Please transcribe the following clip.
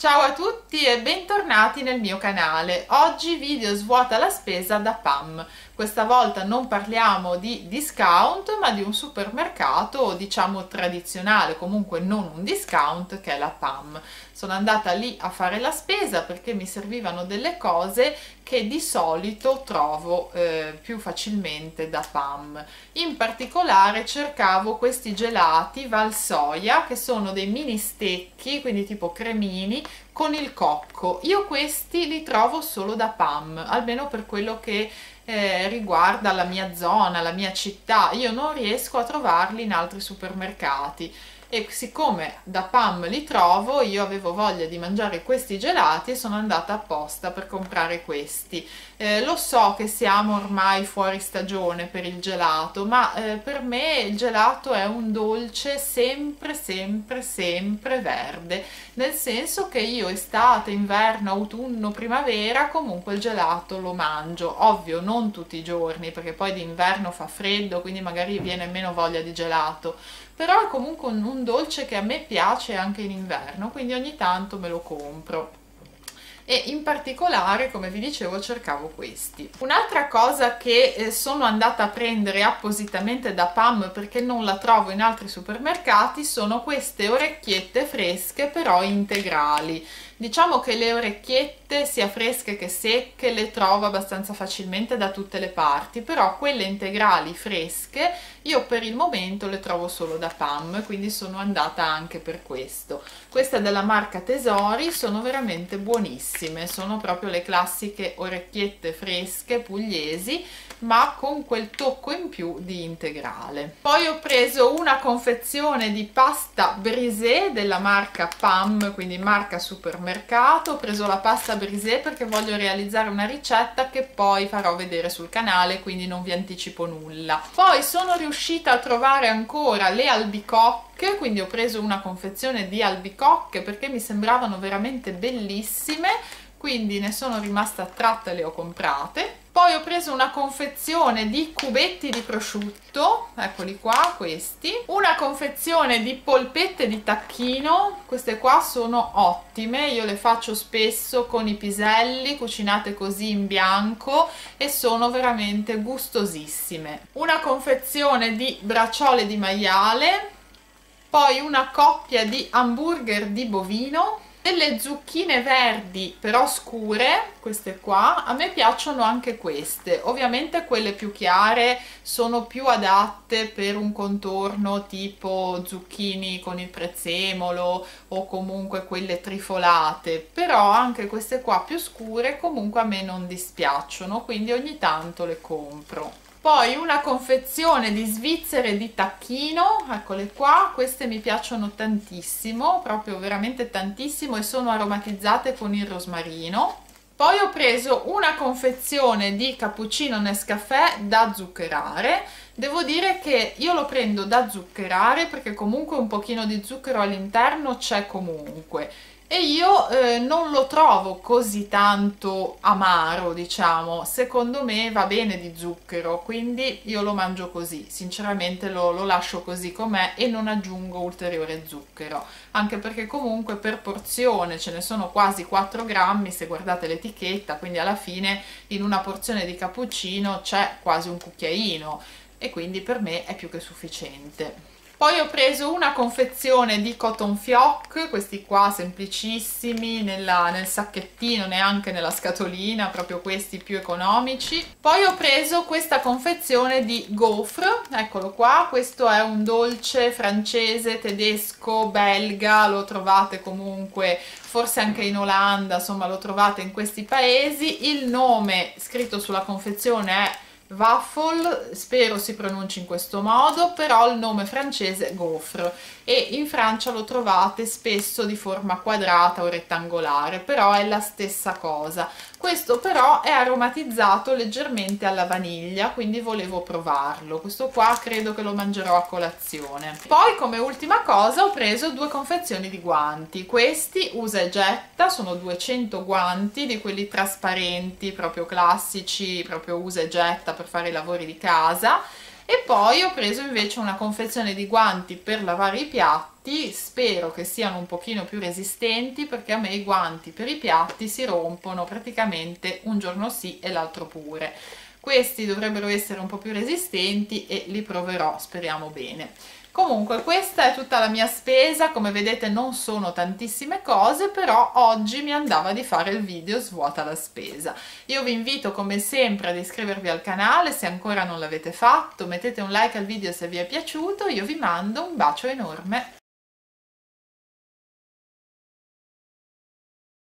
Ciao a tutti e bentornati nel mio canale. Oggi video svuota la spesa da PAM. Questa volta non parliamo di discount ma di un supermercato diciamo tradizionale, comunque non un discount che è la PAM. Sono andata lì a fare la spesa perché mi servivano delle cose che di solito trovo eh, più facilmente da PAM. In particolare cercavo questi gelati Valsoia che sono dei mini stecchi, quindi tipo cremini, con il cocco. Io questi li trovo solo da PAM, almeno per quello che eh, riguarda la mia zona, la mia città. Io non riesco a trovarli in altri supermercati e siccome da PAM li trovo io avevo voglia di mangiare questi gelati e sono andata apposta per comprare questi. Eh, lo so che siamo ormai fuori stagione per il gelato ma eh, per me il gelato è un dolce sempre sempre sempre verde. Nel senso che io estate, inverno, autunno, primavera comunque il gelato lo mangio. Ovvio non tutti i giorni perché poi d'inverno fa freddo quindi magari viene meno voglia di gelato però è comunque un, un dolce che a me piace anche in inverno, quindi ogni tanto me lo compro. E in particolare come vi dicevo cercavo questi. Un'altra cosa che eh, sono andata a prendere appositamente da PAM perché non la trovo in altri supermercati sono queste orecchiette fresche però integrali Diciamo che le orecchiette, sia fresche che secche, le trovo abbastanza facilmente da tutte le parti, però quelle integrali fresche io per il momento le trovo solo da PAM, quindi sono andata anche per questo. Queste della marca Tesori sono veramente buonissime, sono proprio le classiche orecchiette fresche pugliesi, ma con quel tocco in più di integrale. Poi ho preso una confezione di pasta brisée della marca PAM, quindi marca supermercato ho preso la pasta brisée perché voglio realizzare una ricetta che poi farò vedere sul canale, quindi non vi anticipo nulla. Poi sono riuscita a trovare ancora le albicocche, quindi ho preso una confezione di albicocche perché mi sembravano veramente bellissime, quindi ne sono rimasta attratta e le ho comprate poi ho preso una confezione di cubetti di prosciutto eccoli qua questi. Una confezione di polpette di tacchino queste qua sono ottime io le faccio spesso con i piselli cucinate così in bianco e sono veramente gustosissime. Una confezione di bracciole di maiale poi una coppia di hamburger di bovino delle zucchine verdi però scure queste qua a me piacciono anche queste. Ovviamente quelle più chiare sono più adatte per un contorno tipo zucchini con il prezzemolo o comunque quelle trifolate però anche queste qua più scure comunque a me non dispiacciono quindi ogni tanto le compro poi una confezione di svizzere di tacchino eccole qua queste mi piacciono tantissimo proprio veramente tantissimo e sono aromatizzate con il rosmarino. Poi ho preso una confezione di cappuccino Nescafè da zuccherare devo dire che io lo prendo da zuccherare perché comunque un pochino di zucchero all'interno c'è comunque. E io eh, non lo trovo così tanto amaro diciamo. Secondo me va bene di zucchero quindi io lo mangio così. Sinceramente lo, lo lascio così com'è e non aggiungo ulteriore zucchero. Anche perché comunque per porzione ce ne sono quasi 4 grammi se guardate l'etichetta quindi alla fine in una porzione di cappuccino c'è quasi un cucchiaino e quindi per me è più che sufficiente poi ho preso una confezione di cotton fioc, questi qua semplicissimi, nella, nel sacchettino, neanche nella scatolina, proprio questi più economici. Poi ho preso questa confezione di gaufre, eccolo qua, questo è un dolce francese, tedesco, belga, lo trovate comunque forse anche in Olanda, insomma lo trovate in questi paesi. Il nome scritto sulla confezione è Waffle, spero si pronunci in questo modo, però il nome francese è gaufre e in Francia lo trovate spesso di forma quadrata o rettangolare, però è la stessa cosa. Questo però è aromatizzato leggermente alla vaniglia, quindi volevo provarlo. Questo qua credo che lo mangerò a colazione. Poi come ultima cosa ho preso due confezioni di guanti. Questi usa e getta, sono 200 guanti di quelli trasparenti, proprio classici, proprio usa e getta per fare i lavori di casa. E poi ho preso invece una confezione di guanti per lavare i piatti. Spero che siano un pochino più resistenti perché a me i guanti per i piatti si rompono praticamente un giorno sì e l'altro pure. Questi dovrebbero essere un po' più resistenti e li proverò speriamo bene comunque questa è tutta la mia spesa. Come vedete non sono tantissime cose però oggi mi andava di fare il video svuota la spesa. Io vi invito come sempre ad iscrivervi al canale se ancora non l'avete fatto mettete un like al video se vi è piaciuto io vi mando un bacio enorme